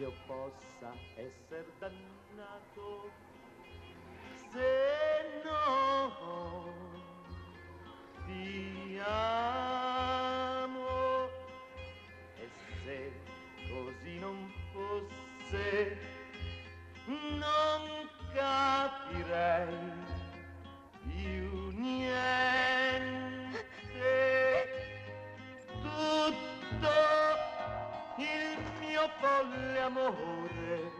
io possa essere dannato. Se no ti amo. E se così non fosse non capirei più niente folle amore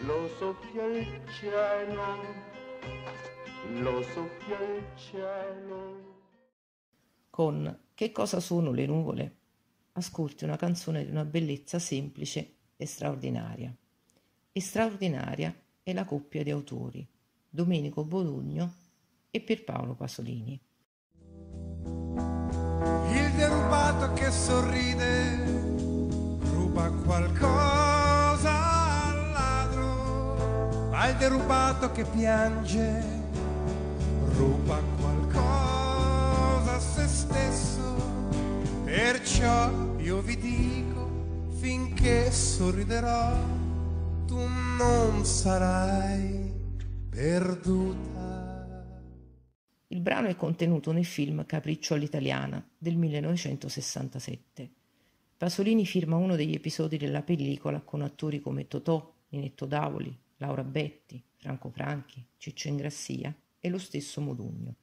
lo soffia il cielo, lo soffia il cielo. Con Che cosa sono le nuvole? Ascolti una canzone di una bellezza semplice e straordinaria. E straordinaria è la coppia di autori, Domenico Bodugno e Pierpaolo Pasolini. Il derubato che sorride ruba qualcosa al derubato che piange, ruba qualcosa a se stesso. Perciò io vi dico, finché sorriderò, tu non sarai perduta. Il brano è contenuto nel film Capriccio all'italiana del 1967. Pasolini firma uno degli episodi della pellicola con attori come Totò, Ninetto Davoli, Laura Betti, Franco Franchi, Ciccio Ingrassia e lo stesso Modugno.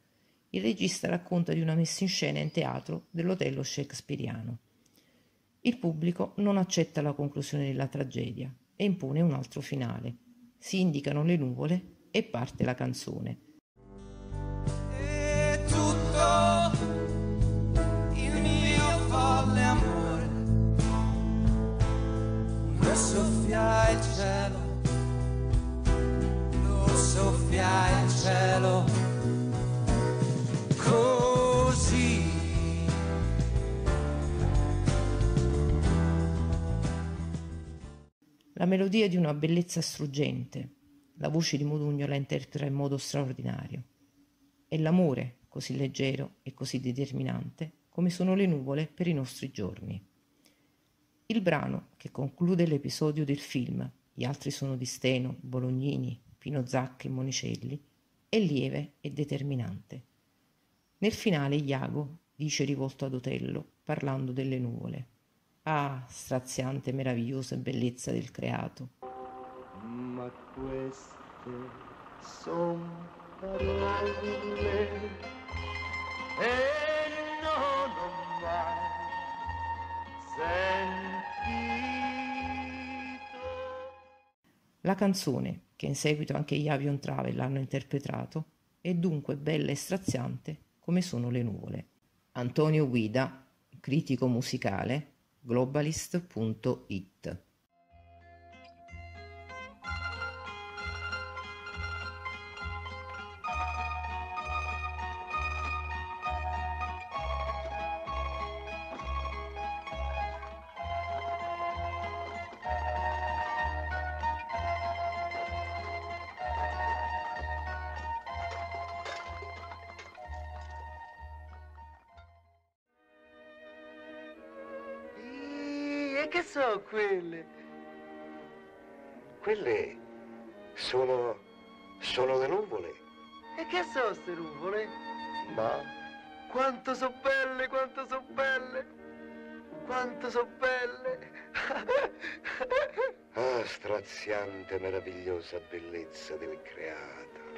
Il regista racconta di una messa in scena in teatro dell'Otello shakespeariano. Il pubblico non accetta la conclusione della tragedia e impone un altro finale. Si indicano le nuvole e parte la canzone. La melodia di una bellezza struggente, la voce di Modugno la interpreta in modo straordinario. È l'amore così leggero e così determinante come sono le nuvole per i nostri giorni. Il brano che conclude l'episodio del film Gli altri sono di Steno, Bolognini, Pino Zacchi e Monicelli, è lieve e determinante. Nel finale Iago dice rivolto ad Otello, parlando delle nuvole. Ah, straziante, meravigliosa bellezza del creato. Ma queste son parole e non ho mai sentito. La canzone che in seguito anche gli Avion Travel hanno interpretato, è dunque bella e straziante come sono le nuvole. Antonio Guida, critico musicale, globalist.it che so quelle? Quelle sono, sono le nuvole. E che so ste nuvole? Ma Quanto so belle, quanto so belle! Quanto so belle! ah, straziante, meravigliosa bellezza del creato.